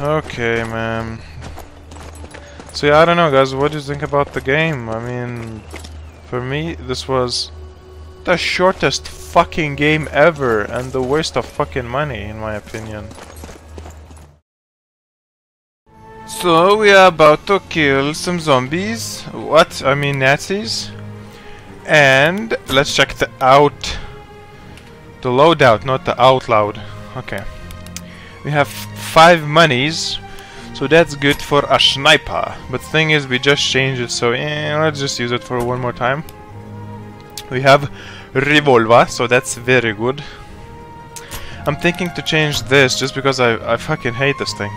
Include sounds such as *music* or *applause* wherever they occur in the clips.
Okay, man. So yeah, I don't know, guys. What do you think about the game? I mean, for me, this was the shortest fucking game ever and the waste of fucking money, in my opinion. So we are about to kill some zombies. What? I mean Nazis. And let's check the out. The loadout, not the out loud. Okay. We have five monies. So that's good for a sniper. But thing is, we just changed it, so eh, let's just use it for one more time. We have revolver, so that's very good. I'm thinking to change this just because I, I fucking hate this thing.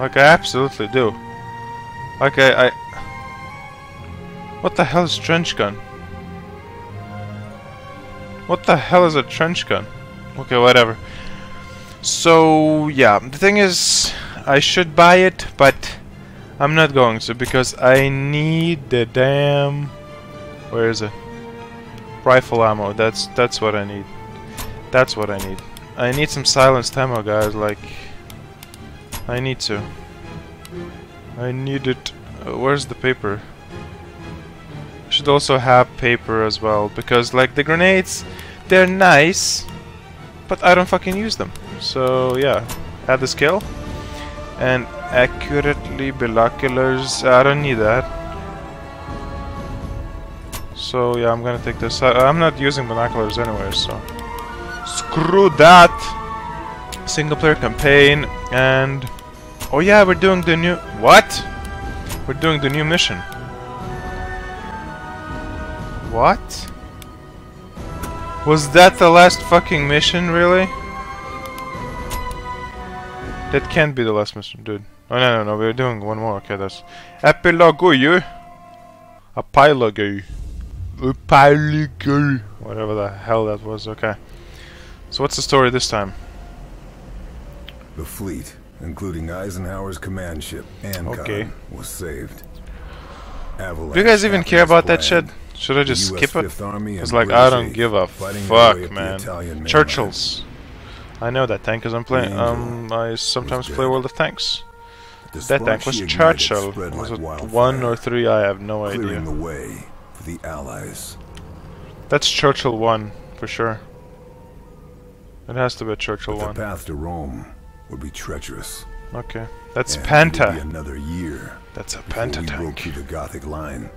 Like, I absolutely do. Like, I, I... What the hell is trench gun? What the hell is a trench gun? Okay, whatever. So, yeah, the thing is, I should buy it, but I'm not going to because I need the damn... Where is it? Rifle ammo, that's that's what I need. That's what I need. I need some silenced ammo, guys, like... I need to. I need it. Uh, where's the paper? Should also have paper as well because like the grenades, they're nice, but I don't fucking use them. So yeah, add the skill and accurately binoculars. I don't need that. So yeah, I'm gonna take this. I, I'm not using binoculars anyway, so screw that. Single player campaign and Oh yeah, we're doing the new... What? We're doing the new mission. What? Was that the last fucking mission, really? That can't be the last mission, dude. Oh no no no, we're doing one more, okay, that's... Epilogue Epilogue Epilogue Whatever the hell that was, okay. So what's the story this time? The fleet including Eisenhower's command ship, Ancon, okay. was saved. Avalanche Do you guys even care about that shit? Should I just skip it? It's like, I don't give a fuck, man. Churchill's. I know that tank because I'm playing. Um, I sometimes play World of Tanks. That tank was Churchill. Was it one or three? I have no idea. the way for the Allies. That's Churchill one for sure. It has to be Churchill but one. The path to Rome would be treacherous. Okay, that's and Panta. another year. That's a Panta we tank. broke through the Gothic line.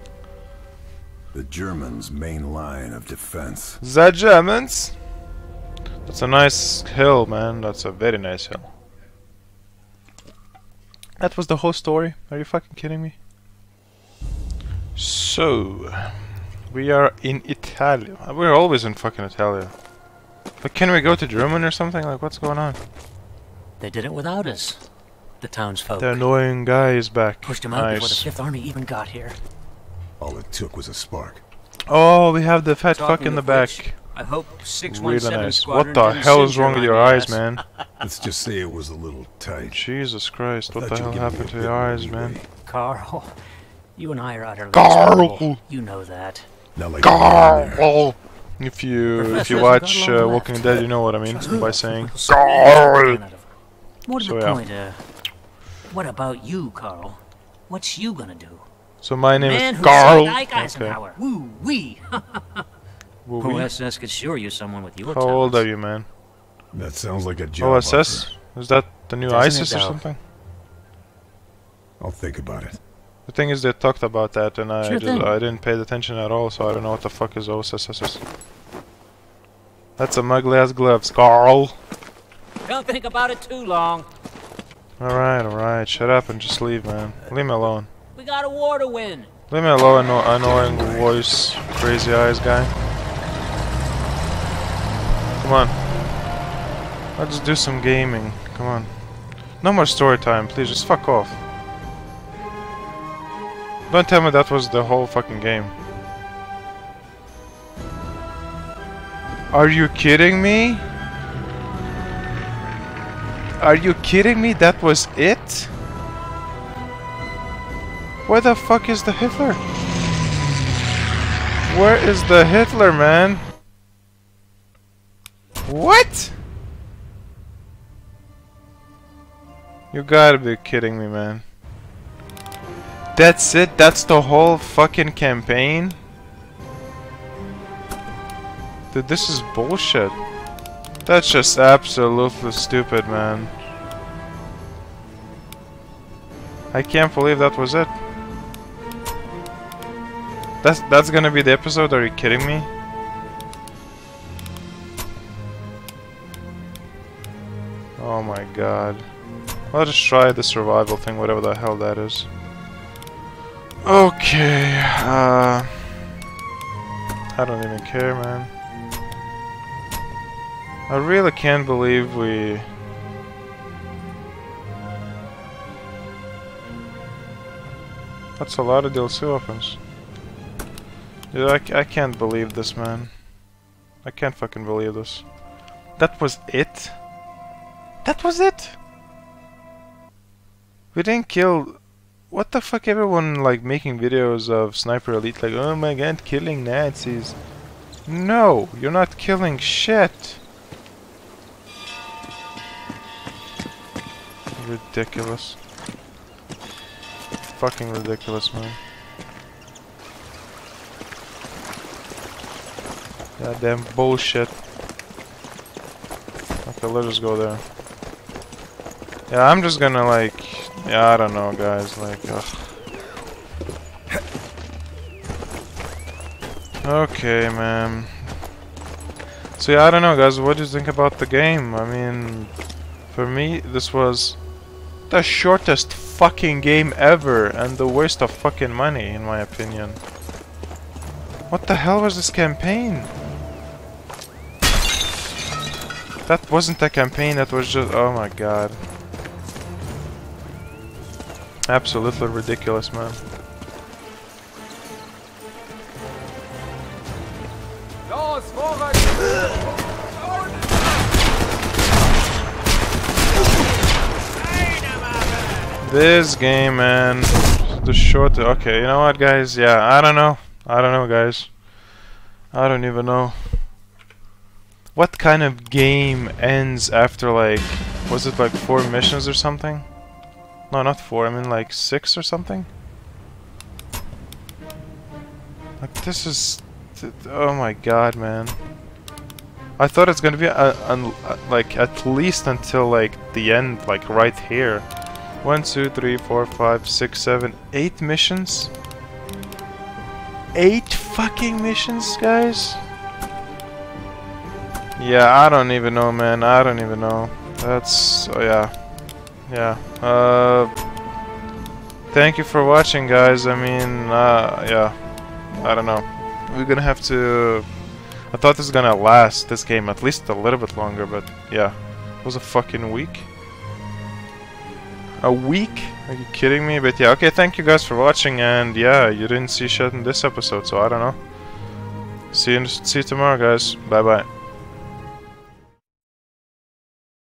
The Germans' main line of defense. The Germans. That's a nice hill, man. That's a very nice hill. That was the whole story. Are you fucking kidding me? So, we are in Italy. We're always in fucking Italy. But can we go to Germany or something? Like, what's going on? They did it without us. The townsfolk. The annoying guy is back. Pushed him out nice. before the Fifth Army even got here. All it took was a spark. Oh, we have the fat Talking fuck in the of which, back. I hope 617 Really nice. Squadron What the hell is wrong with your around eyes, man? *laughs* Let's just say it was a little tight. Jesus Christ, what the hell you'd give me happened to your more eyes, man? Carl, you and I are utterly Carl! You know that. Not like Carl. Carl! If you if you watch uh, Walking left. Dead, you know what I mean by saying see *laughs* what Carl. we can out of him. More to So, the yeah. point, uh, what about you, Carl? What's you gonna do? So my name Man is who Carl. said like Okay. Eisenhower. Woo wee. *laughs* Will oh, we? OSS could sure use someone with your How old are you, man? That sounds like a oh, job OSS? offer. Is that the new Doesn't ISIS or something? I'll think about it. The thing is, they talked about that, and I Sure just. I didn't pay attention at all, so I don't know what the fuck is OSS. That's a ugly ass gloves, Carl. Don't think about it too long. All right, all right, shut up and just leave, man. Leave me alone. We got a war to win. Leave me alone, anno annoying voice, crazy eyes guy. Come on. Let's do some gaming. Come on. No more story time, please. Just fuck off. Don't tell me that was the whole fucking game. Are you kidding me? Are you kidding me? That was it? Where the fuck is the Hitler? Where is the Hitler, man? What? You gotta be kidding me, man. That's it? That's the whole fucking campaign? Dude, this is bullshit. That's just absolutely stupid, man. I can't believe that was it. That's that's gonna be the episode? Are you kidding me? My god. I'll just try the survival thing, whatever the hell that is. Okay, uh... I don't even care, man. I really can't believe we... That's a lot of DLC opens. Dude, I, I can't believe this, man. I can't fucking believe this. That was it? That was it? We didn't kill... What the fuck everyone like making videos of Sniper Elite like, oh my god, killing Nazis. No, you're not killing shit. Ridiculous. Fucking ridiculous, man. Goddamn bullshit. Okay, let's just go there. Yeah, I'm just gonna like... Yeah, I don't know, guys. Like, ugh. Okay, man. So yeah, I don't know, guys. What do you think about the game? I mean, for me, this was the shortest fucking game ever and the waste of fucking money, in my opinion. What the hell was this campaign? That wasn't a campaign, that was just... Oh my god. Absolutely ridiculous, man. This game, man. The short. Okay, you know what, guys? Yeah, I don't know. I don't know, guys. I don't even know. What kind of game ends after, like, was it like four missions or something? No, not four, I mean like six or something? Like, this is... Oh my god, man. I thought it's gonna be, uh, uh, like, at least until, like, the end, like, right here. One, two, three, four, five, six, seven, eight missions? Eight fucking missions, guys? Yeah, I don't even know, man. I don't even know. That's... Oh, yeah. Yeah. Uh... Thank you for watching, guys. I mean, uh, yeah. I don't know. We're gonna have to... I thought this was gonna last, this game, at least a little bit longer, but yeah. It was a fucking week. A week? Are you kidding me? But yeah, okay, thank you guys for watching, and yeah, you didn't see shit in this episode, so I don't know. See you, see you tomorrow, guys. Bye-bye.